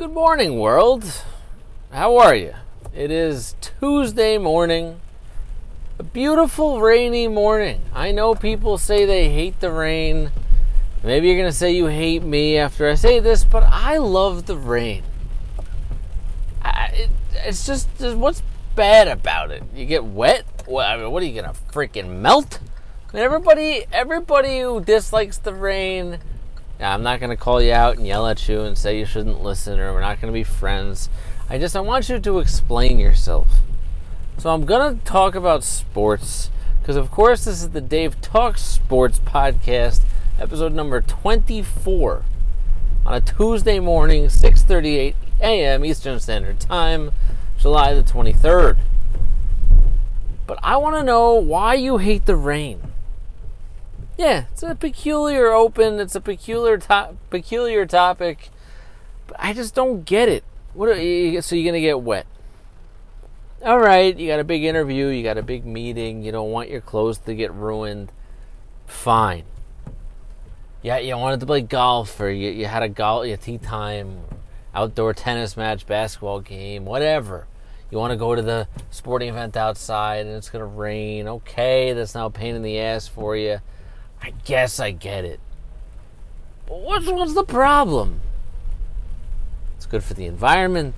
Good morning, world. How are you? It is Tuesday morning. A beautiful rainy morning. I know people say they hate the rain. Maybe you're going to say you hate me after I say this, but I love the rain. I, it, it's just, what's bad about it? You get wet? What, I mean, what are you going to freaking melt? I mean, everybody, everybody who dislikes the rain now, I'm not going to call you out and yell at you and say you shouldn't listen or we're not going to be friends. I just I want you to explain yourself. So I'm going to talk about sports because of course this is the Dave Talks Sports podcast, episode number 24 on a Tuesday morning, 6:38 a.m. Eastern Standard Time, July the 23rd. But I want to know why you hate the rain. Yeah, it's a peculiar open. It's a peculiar peculiar topic. But I just don't get it. What you, so you're gonna get wet? All right, you got a big interview. You got a big meeting. You don't want your clothes to get ruined. Fine. Yeah, you wanted to play golf, or you, you had a golf, a tee time, outdoor tennis match, basketball game, whatever. You want to go to the sporting event outside, and it's gonna rain. Okay, that's now a pain in the ass for you I guess I get it. But what's, what's the problem? It's good for the environment,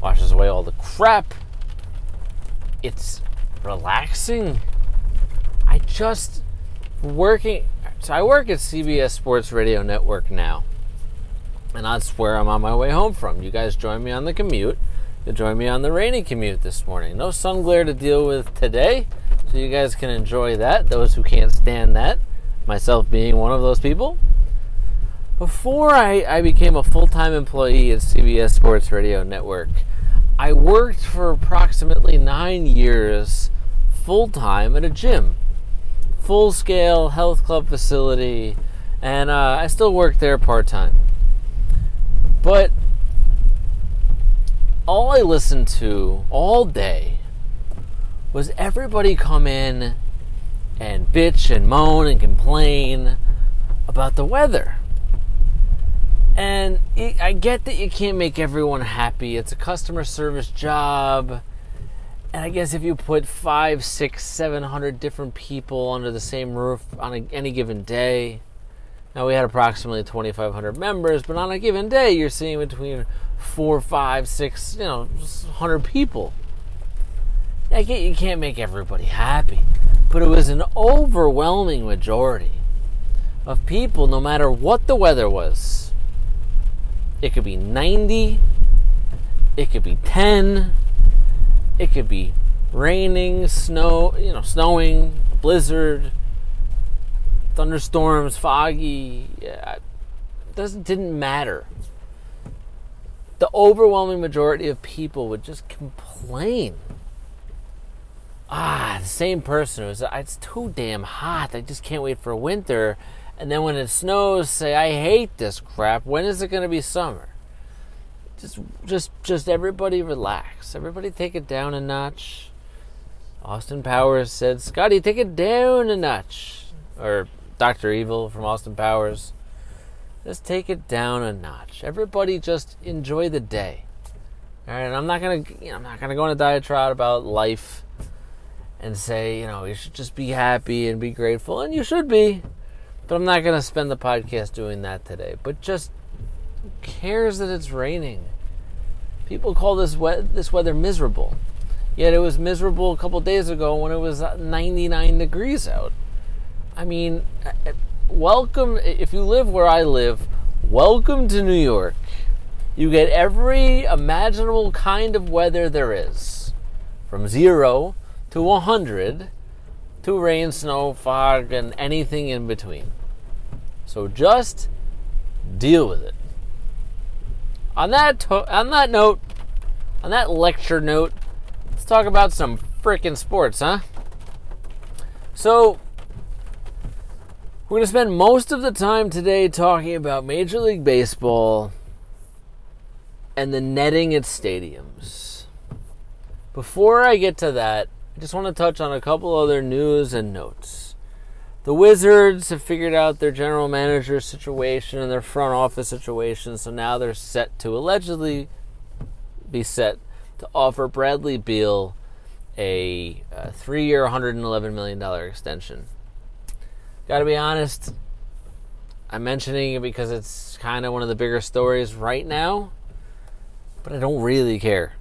washes away all the crap, it's relaxing. I just working so I work at CBS Sports Radio Network now. And that's where I'm on my way home from. You guys join me on the commute. You join me on the rainy commute this morning. No sun glare to deal with today. So you guys can enjoy that, those who can't stand that, myself being one of those people. Before I, I became a full time employee at CBS Sports Radio Network, I worked for approximately nine years full time at a gym, full scale health club facility, and uh, I still work there part time. But all I listened to all day was everybody come in and bitch and moan and complain about the weather. And I get that you can't make everyone happy. It's a customer service job. And I guess if you put five, six, seven hundred different people under the same roof on a, any given day, now we had approximately 2,500 members, but on a given day, you're seeing between four, five, six, you know, hundred people. I get you can't make everybody happy, but it was an overwhelming majority of people, no matter what the weather was. It could be 90, it could be 10, it could be raining, snow, you know, snowing, blizzard, thunderstorms, foggy. Yeah, it doesn't didn't matter. The overwhelming majority of people would just complain ah, the same person who's it's too damn hot. I just can't wait for winter. And then when it snows, say I hate this crap. When is it going to be summer? Just, just, just everybody relax. Everybody take it down a notch. Austin Powers said, "Scotty, take it down a notch," or Doctor Evil from Austin Powers. Just take it down a notch. Everybody, just enjoy the day. All right, I'm not gonna, you know, I'm not gonna go on a diatribe about life and say, you know, you should just be happy and be grateful, and you should be. But I'm not going to spend the podcast doing that today. But just who cares that it's raining? People call this we- this weather miserable. Yet it was miserable a couple days ago when it was 99 degrees out. I mean, uh, uh, welcome if you live where I live, welcome to New York. You get every imaginable kind of weather there is. From 0 to 100 to rain, snow, fog, and anything in between. So just deal with it. On that to- on that note, on that lecture note, let's talk about some freaking sports, huh? So we're going to spend most of the time today talking about Major League Baseball and the netting at stadiums. Before I get to that, I just want to touch on a couple other news and notes. the Wizards have figured out their general manager situation and their front office situation, so now they're set to allegedly be set to offer Bradley Beal a, uh, a three year, $111 million extension. Got to be honest, I'm mentioning it because it's kind of one of the bigger stories right now, but I don't really care.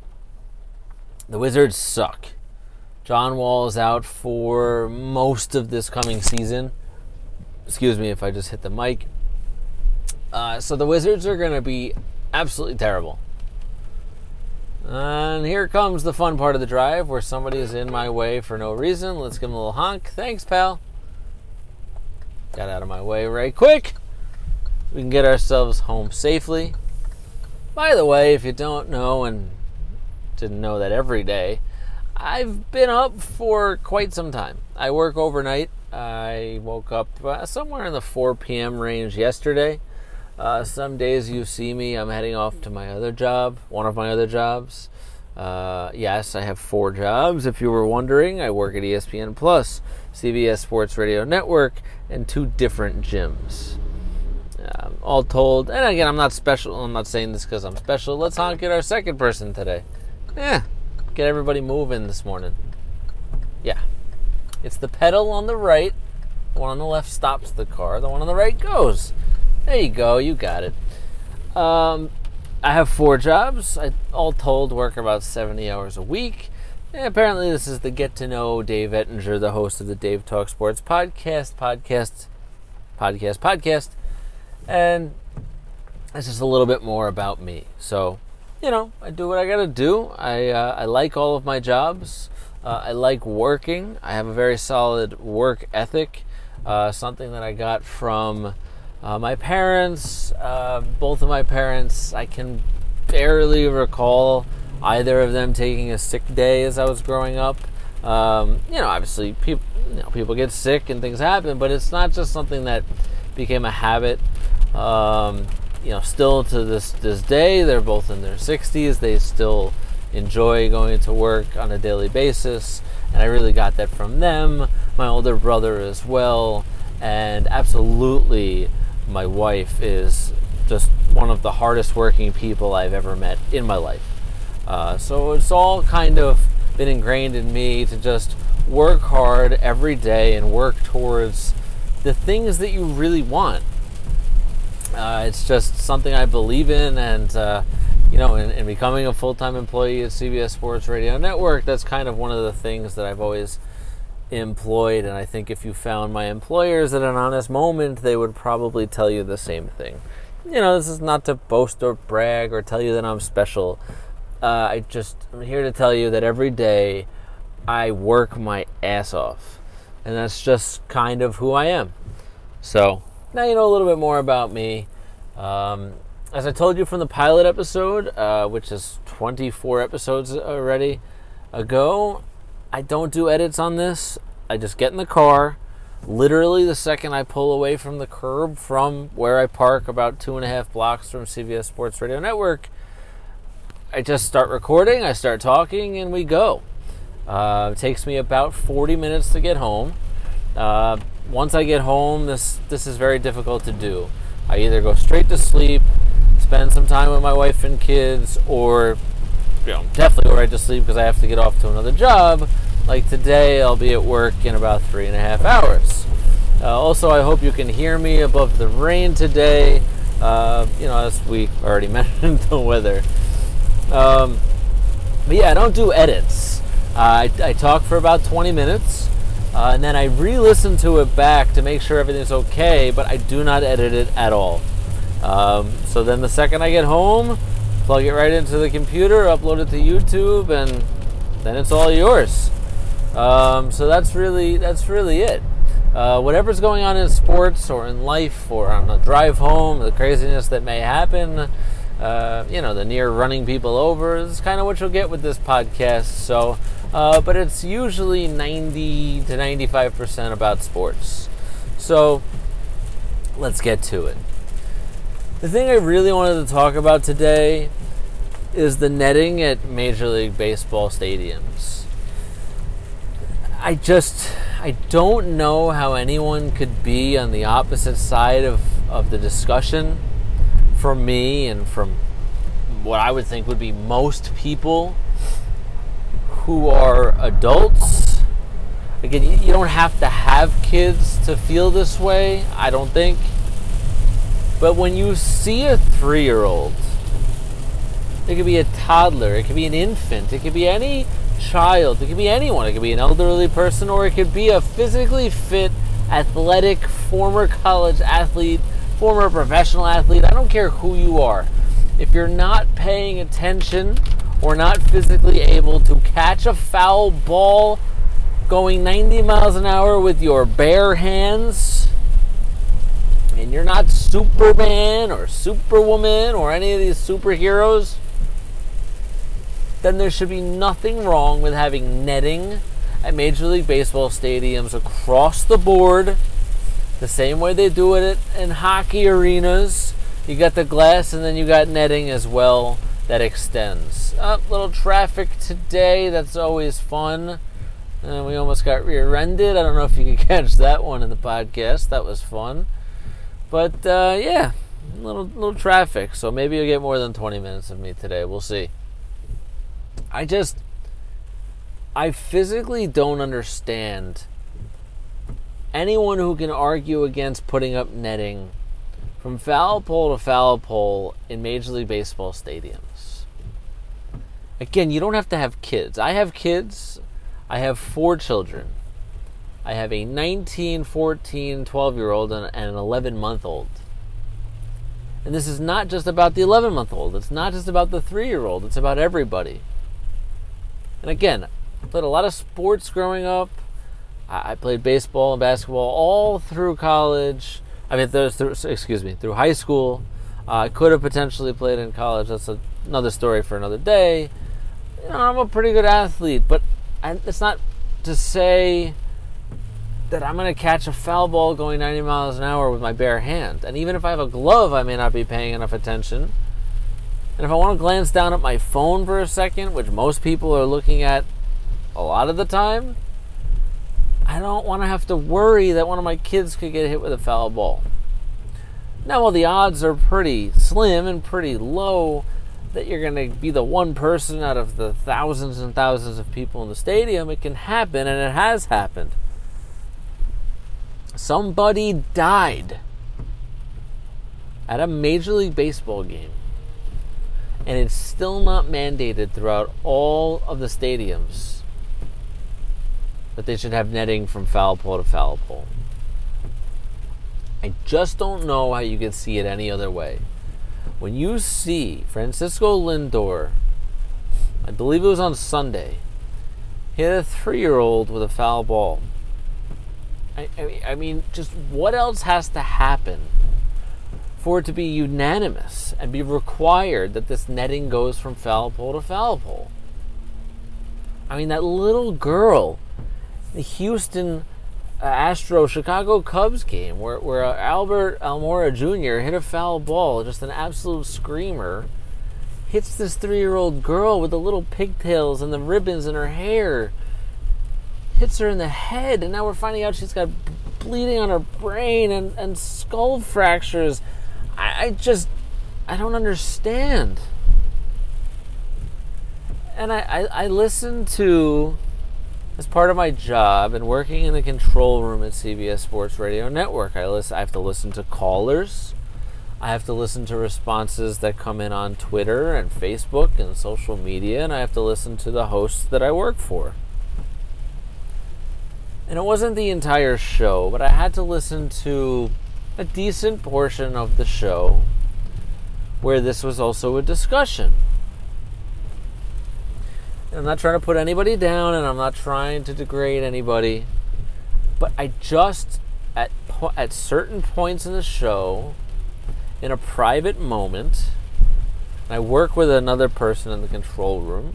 The Wizards suck. John Wall is out for most of this coming season. Excuse me if I just hit the mic. Uh, so the Wizards are going to be absolutely terrible. And here comes the fun part of the drive where somebody is in my way for no reason. Let's give him a little honk. Thanks, pal. Got out of my way right quick. We can get ourselves home safely. By the way, if you don't know and didn't know that every day, I've been up for quite some time. I work overnight. I woke up uh, somewhere in the 4 p.m. range yesterday. Uh, some days you see me, I'm heading off to my other job, one of my other jobs. Uh, yes, I have four jobs. If you were wondering, I work at ESPN Plus, CBS Sports Radio Network, and two different gyms. Um, all told, and again, I'm not special. I'm not saying this because I'm special. Let's honk at our second person today. Yeah, get everybody moving this morning. Yeah, it's the pedal on the right. The one on the left stops the car. The one on the right goes. There you go. You got it. Um, I have four jobs. I all told work about 70 hours a week. And apparently, this is the get to know Dave Ettinger, the host of the Dave Talk Sports podcast, podcast, podcast, podcast. And it's just a little bit more about me. So, you know, I do what I got to do. I, uh, I like all of my jobs. Uh, I like working. I have a very solid work ethic, uh, something that I got from uh, my parents, uh, both of my parents, I can barely recall either of them taking a sick day as I was growing up. Um, you know, obviously, people you know, people get sick and things happen, but it's not just something that became a habit. Um, you know, still to this this day, they're both in their 60s. They still enjoy going to work on a daily basis, and I really got that from them. My older brother as well, and absolutely my wife is just one of the hardest working people I've ever met in my life. Uh, so it's all kind of been ingrained in me to just work hard every day and work towards the things that you really want. Uh, it's just something I believe in, and uh, you know, in, in becoming a full time employee at CBS Sports Radio Network, that's kind of one of the things that I've always employed. And I think if you found my employers at an honest moment, they would probably tell you the same thing. You know, this is not to boast or brag or tell you that I'm special. Uh, I just I'm here to tell you that every day I work my ass off, and that's just kind of who I am. So now you know a little bit more about me. Um, as I told you from the pilot episode, uh, which is 24 episodes already ago, I don't do edits on this. I just get in the car. Literally, the second I pull away from the curb from where I park, about two and a half blocks from CBS Sports Radio Network, I just start recording, I start talking, and we go. Uh, it takes me about 40 minutes to get home. Uh, once I get home, this this is very difficult to do. I either go straight to sleep, spend some time with my wife and kids, or you know, definitely go right to sleep because I have to get off to another job. Like today, I'll be at work in about three and a half hours. Uh, also, I hope you can hear me above the rain today. Uh, you know, as we already mentioned the weather. Um, but yeah, I don't do edits. Uh, I, I, talk for about 20 minutes, uh, and then I re-listen to it back to make sure everything's okay. But I do not edit it at all. Um, so then, the second I get home, plug it right into the computer, upload it to YouTube, and then it's all yours. Um, so that's really that's really it. Uh, whatever's going on in sports or in life or on the drive home, the craziness that may happen, uh, you know, the near running people over is kind of what you'll get with this podcast. So, uh, but it's usually 90 to 95 percent about sports. So, let's get to it. The thing I really wanted to talk about today is the netting at Major League Baseball stadiums. I just I don't know how anyone could be on the opposite side of, of the discussion from me and from what I would think would be most people who are adults. Again, you don't have to have kids to feel this way, I don't think. But when you see a three year old, it could be a toddler, it could be an infant, it could be any child, it could be anyone, it could be an elderly person, or it could be a physically fit, athletic, former college athlete, former professional athlete. I don't care who you are. If you're not paying attention or not physically able to catch a foul ball going 90 miles an hour with your bare hands, and you're not Superman or Superwoman or any of these superheroes, then there should be nothing wrong with having netting at Major League Baseball stadiums across the board, the same way they do it in hockey arenas. You got the glass and then you got netting as well that extends. A little traffic today, that's always fun. And uh, we almost got rear ended. I don't know if you could catch that one in the podcast. That was fun. But uh, yeah, little little traffic. So maybe you'll get more than 20 minutes of me today. We'll see. I just I physically don't understand anyone who can argue against putting up netting from foul pole to foul pole in Major League Baseball stadiums. Again, you don't have to have kids. I have kids. I have four children. I have a 19, 14, 12 year old and an 11 month old. And this is not just about the 11 month old, it's not just about the 3 year old, it's about everybody. And again, I played a lot of sports growing up. I played baseball and basketball all through college. I mean, through, excuse me, through high school. Uh, I could have potentially played in college. That's a, another story for another day. You know, I'm a pretty good athlete, but I, it's not to say that I'm going to catch a foul ball going 90 miles an hour with my bare hand. And even if I have a glove, I may not be paying enough attention. And if I want to glance down at my phone for a second, which most people are looking at a lot of the time, I don't want to have to worry that one of my kids could get hit with a foul ball. Now, while the odds are pretty slim and pretty low that you're going to be the one person out of the thousands and thousands of people in the stadium, it can happen, and it has happened. Somebody died at a Major League Baseball game, and it's still not mandated throughout all of the stadiums that they should have netting from foul pole to foul pole. I just don't know how you can see it any other way. When you see Francisco Lindor, I believe it was on Sunday, hit a three year old with a foul ball I, I mean, just what else has to happen for it to be unanimous and be required that this netting goes from foul pole to foul pole? I mean, that little girl, the Houston Astro Chicago Cubs game, where, where uh, Albert Almora Jr. hit a foul ball, just an absolute screamer, hits this three year old girl with the little pigtails and the ribbons in her hair hits her in the head, and now we're finding out she's got bleeding on her brain and, and skull fractures. I, I just, I don't understand. And I, I, I listen to, as part of my job and working in the control room at CBS Sports Radio Network, I, listen, I have to listen to callers. I have to listen to responses that come in on Twitter and Facebook and social media, and I have to listen to the hosts that I work for. And it wasn't the entire show, but I had to listen to a decent portion of the show where this was also a discussion. I'm not trying to put anybody down and I'm not trying to degrade anybody, but I just at at certain points in the show in a private moment, I work with another person in the control room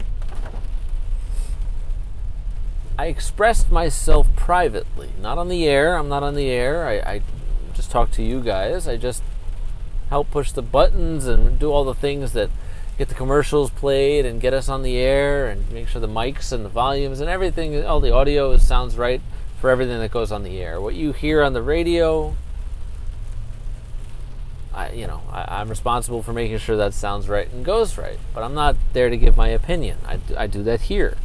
I expressed myself privately, not on the air. I'm not on the air. I, I just talk to you guys. I just help push the buttons and do all the things that get the commercials played and get us on the air and make sure the mics and the volumes and everything, all the audio sounds right for everything that goes on the air. What you hear on the radio, I, you know, I, am responsible for making sure that sounds right and goes right. But I'm not there to give my opinion. I, I do that here.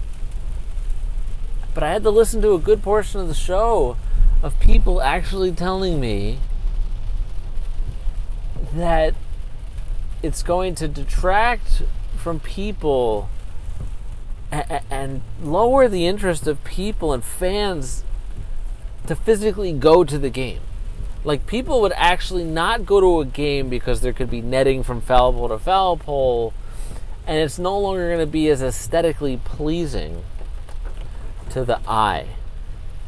But I had to listen to a good portion of the show of people actually telling me that it's going to detract from people and, and lower the interest of people and fans to physically go to the game. Like people would actually not go to a game because there could be netting from foul pole to foul pole, and it's no longer going to be as aesthetically pleasing to the eye.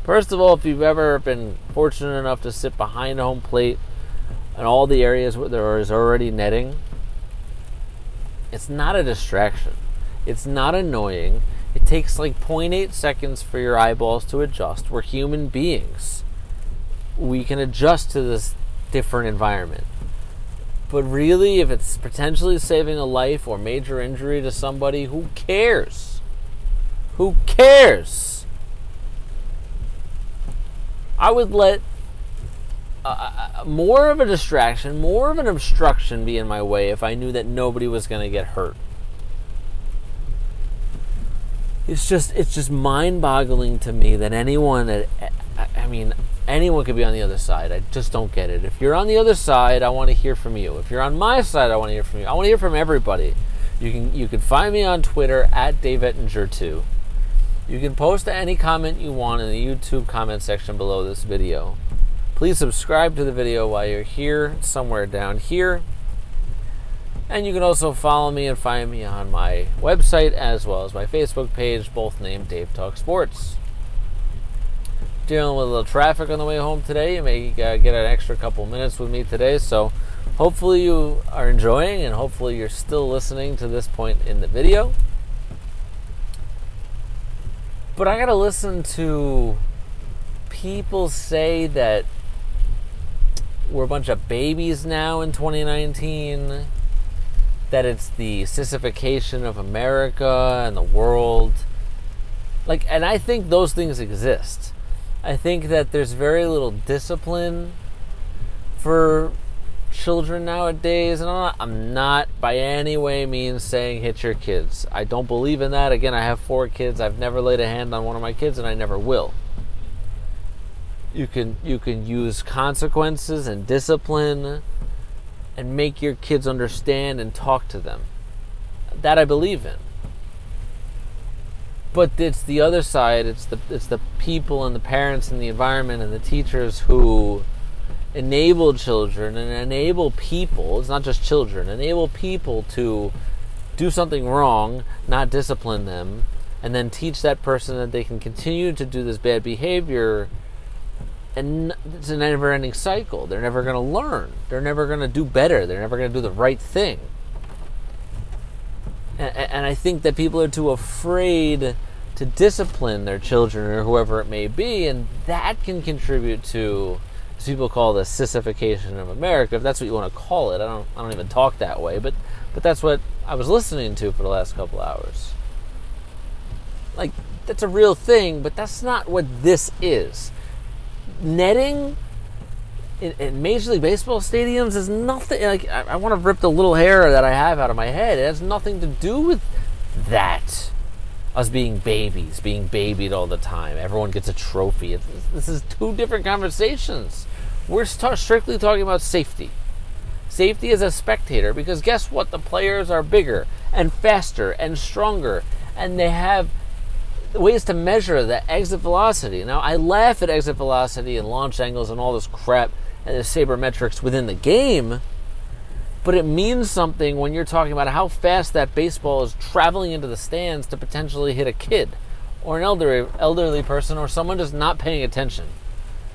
First of all, if you've ever been fortunate enough to sit behind home plate and all the areas where there is already netting, it's not a distraction. It's not annoying. It takes like 0.8 seconds for your eyeballs to adjust. We're human beings. We can adjust to this different environment. But really, if it's potentially saving a life or major injury to somebody, who cares? Who cares? I would let uh, more of a distraction, more of an obstruction be in my way if I knew that nobody was going to get hurt it's just it's just mind-boggling to me that anyone that I mean anyone could be on the other side. I just don't get it. If you're on the other side, I want to hear from you. If you're on my side, I want to hear from you. I want to hear from everybody. You can you can find me on Twitter at Dave Ettinger2. You can post any comment you want in the YouTube comment section below this video. Please subscribe to the video while you're here, somewhere down here. And you can also follow me and find me on my website as well as my Facebook page, both named Dave Talk Sports. Dealing with a little traffic on the way home today. You may uh, get an extra couple minutes with me today. So hopefully you are enjoying and hopefully you're still listening to this point in the video. But I got to listen to people say that we're a bunch of babies now in 2019 that it's the sissification of America and the world. Like, and I think those things exist. I think that there's very little discipline for children nowadays, and I'm not, I'm not by any way means saying hit your kids. I don't believe in that. Again, I have four kids. I've never laid a hand on one of my kids, and I never will. You can you can use consequences and discipline and make your kids understand and talk to them. That I believe in. But it's the other side, it's the it's the people and the parents and the environment and the teachers who enable children and enable people, it's not just children, enable people to do something wrong, not discipline them, and then teach that person that they can continue to do this bad behavior and it's a never ending cycle. They're never going to learn. They're never going to do better. They're never going to do the right thing. And, and, I think that people are too afraid to discipline their children or whoever it may be, and that can contribute to, as people call the sissification of America, if that's what you want to call it. I don't, I don't even talk that way, but, but that's what I was listening to for the last couple hours. Like, that's a real thing, but that's not what this is netting in, in, Major League Baseball stadiums is nothing. Like I, I want to rip the little hair that I have out of my head. It has nothing to do with that. Us being babies, being babied all the time. Everyone gets a trophy. It's, this is two different conversations. We're st- strictly talking about safety. Safety as a spectator, because guess what? The players are bigger and faster and stronger, and they have ways to measure the exit velocity. Now, I laugh at exit velocity and launch angles and all this crap and the sabermetrics within the game, but it means something when you're talking about how fast that baseball is traveling into the stands to potentially hit a kid or an elderly, elderly person or someone just not paying attention.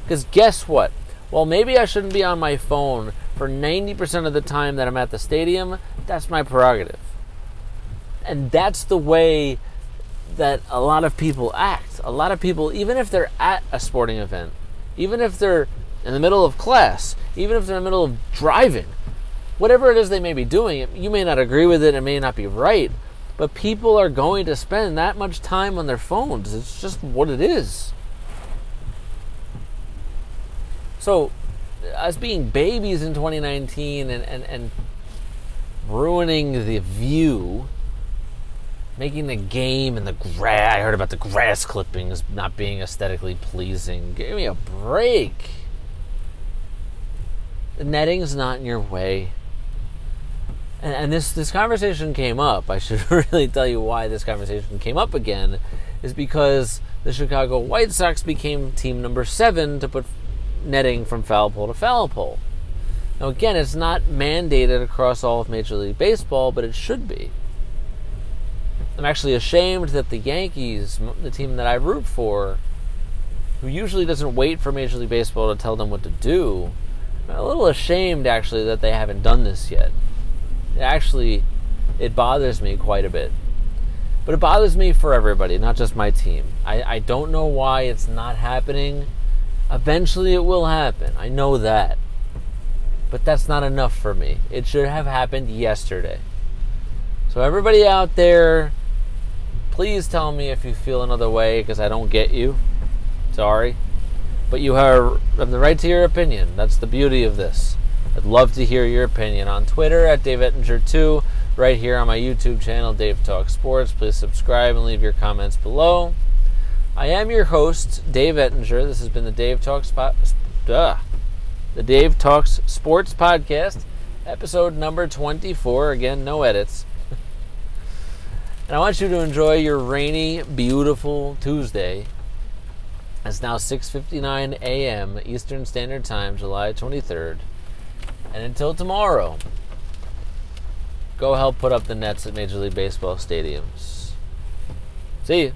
Because guess what? Well, maybe I shouldn't be on my phone for 90% of the time that I'm at the stadium. That's my prerogative. And that's the way that a lot of people act. A lot of people, even if they're at a sporting event, even if they're in the middle of class, even if they're in the middle of driving, whatever it is they may be doing, you may not agree with it, it may not be right, but people are going to spend that much time on their phones. It's just what it is. So, us being babies in 2019 and, and, and ruining the view, making the game and the grass. I heard about the grass clippings not being aesthetically pleasing. Give me a break. The netting's not in your way. And, and this, this conversation came up. I should really tell you why this conversation came up again, is because the Chicago White Sox became team number seven to put netting from foul pole to foul pole. Now, again, it's not mandated across all of Major League Baseball, but it should be. I'm actually ashamed that the Yankees, the team that I root for, who usually doesn't wait for Major League Baseball to tell them what to do, I'm a little ashamed actually that they haven't done this yet. It actually, it bothers me quite a bit. But it bothers me for everybody, not just my team. I, I don't know why it's not happening. Eventually it will happen. I know that. But that's not enough for me. It should have happened yesterday. So, everybody out there, please tell me if you feel another way because I don't get you. Sorry. But you have the right to your opinion. That's the beauty of this. I'd love to hear your opinion on Twitter at Dave Ettinger2, right here on my YouTube channel, Dave Talk Sports. Please subscribe and leave your comments below. I am your host, Dave Ettinger. This has been the Dave Talks Spot, uh, the Dave Talks Sports Podcast, episode number 24. Again, no edits. And I want you to enjoy your rainy, beautiful Tuesday. It's now 6:59 a.m. Eastern Standard Time, July 23rd. And until tomorrow, go help put up the nets at Major League Baseball stadiums. See you.